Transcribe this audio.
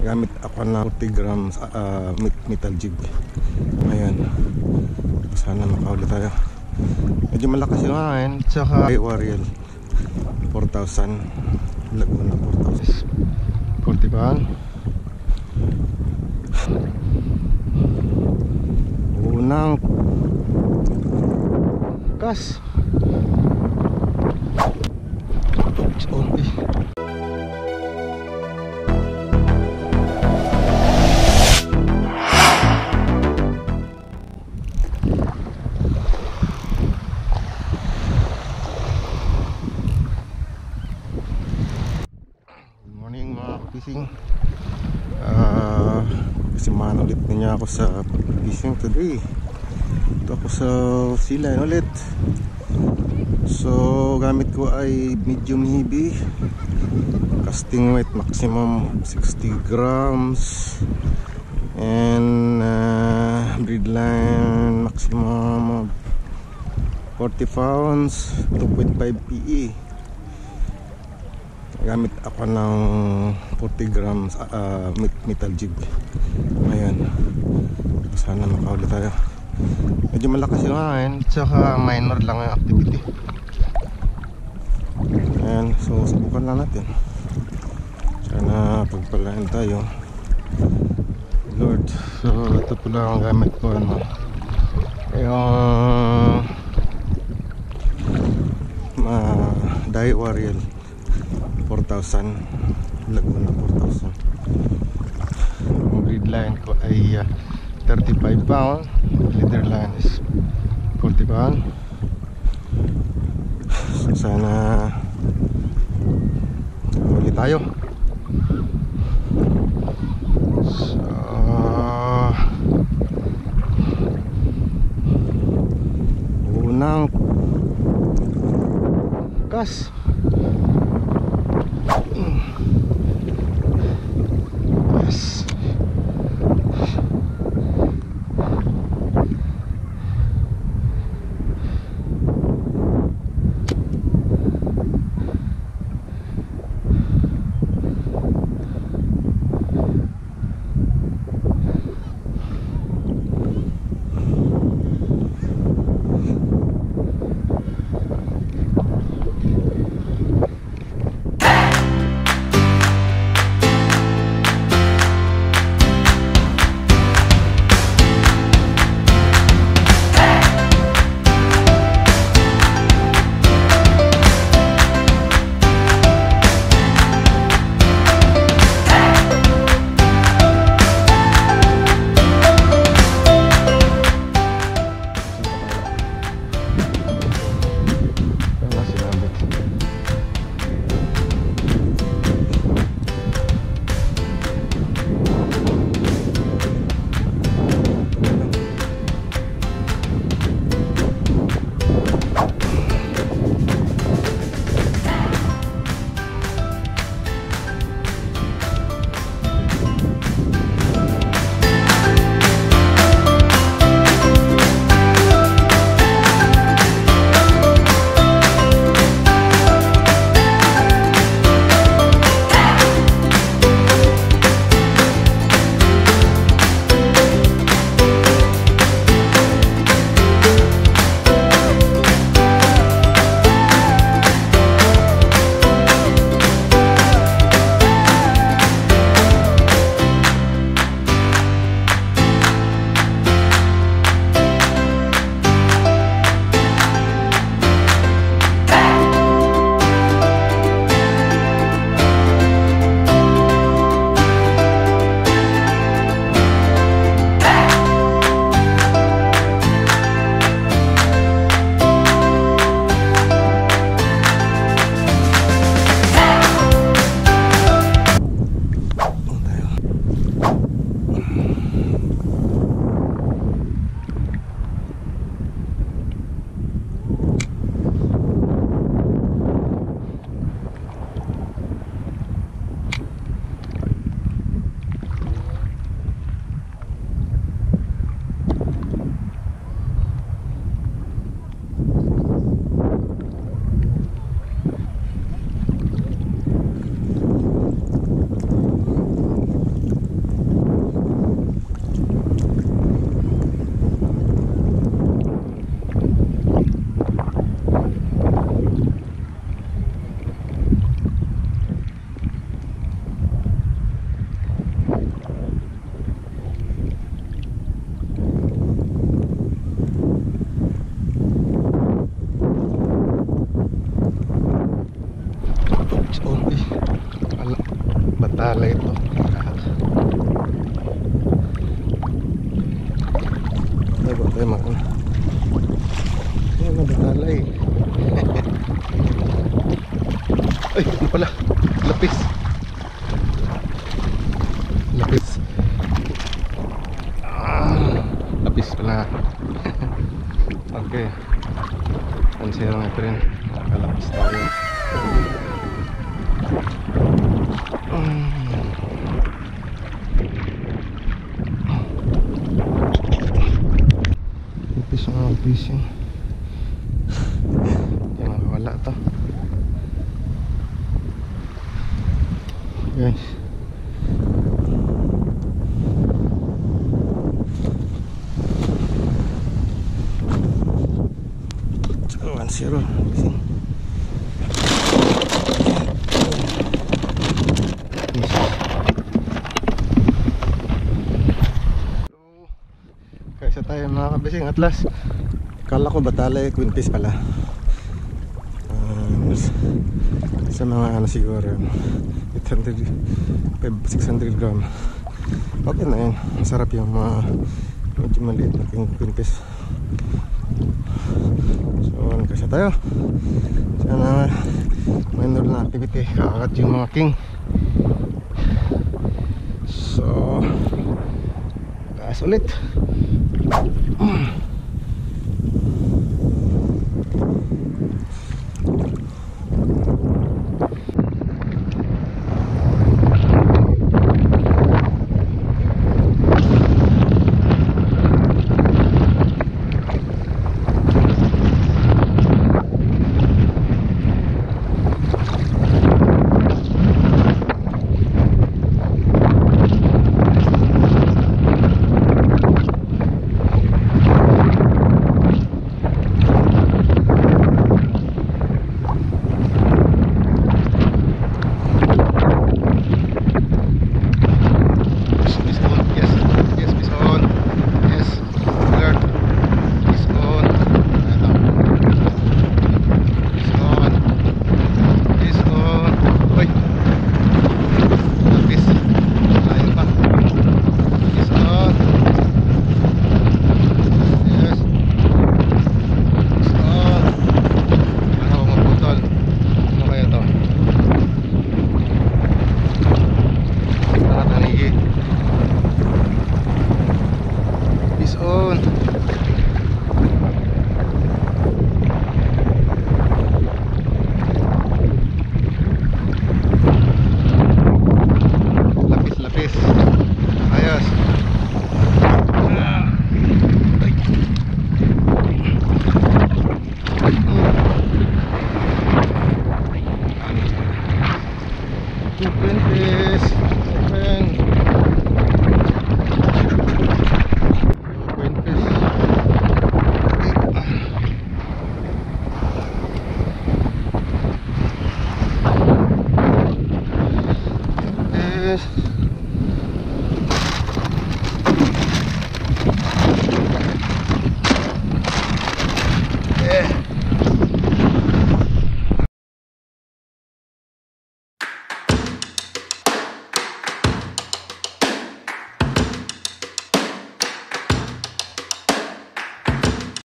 gamit ako na 40 grams uh, metal jig. Ayan. Sana makahuli tayo. Medyo malakas yung hangin tsaka Wariel 4,000 Laguna 4,000 40 pa unang kas Ulit niya ako sa pag-fishing today. Ito ako sa sea line ulit. So gamit ko ay medium heavy. Casting weight maximum 60 grams. And uh, breed line maximum of 40 pounds 2.5 PE gamit ako ng 40 grams uh, metal jig ayan. Sana makahuli tayo. Medyo malakas yung hangin tsaka minor lang yung activity. Ayan so subukan lang natin. Sana pagpalain tayo. Lord. So ito pala ang gamit ko ano. Yung uh, Dai Wariel 4,000 Laguna 4,000 ang breed line ko ay uh, 35 pound. Leader line is 40 pound. So sana huli tayo. So unang kas Ay, mga Ayan na, batala eh. Ay, ano pala? Lapis. Lapis. Ah, lapis pala. okay. Pansira na ito rin. Nakalapis tayo. Mm. Lapis mga fishing. Hindi makawala to. Guys. One zero. Fishing. Tayo mga kabising atlas Kala ko batalay Queen Fish pala. Um, Sa mga ano siguro 800 5- 600 gram. Okay na yun. Masarap yung mga Medyo maliit na Fish So ano kasi tayo? Sana Minor na activity Kakakat yung mga king. So Taas ulit. Miss